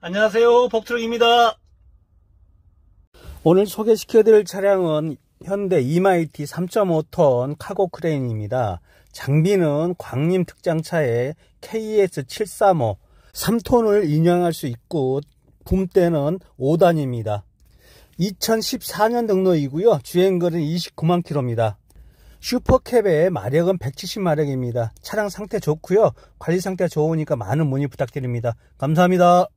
안녕하세요. 복트럭입니다. 오늘 소개시켜드릴 차량은 현대 이마이티 3.5톤 카고 크레인입니다. 장비는 광림 특장차의 KS735 3톤을 인양할 수 있고 붐대는 5단입니다. 2014년 등록이고요. 주행거리는 29만 킬로입니다 슈퍼캡의 마력은 170마력입니다. 차량 상태 좋고요. 관리 상태 좋으니까 많은 문의 부탁드립니다. 감사합니다.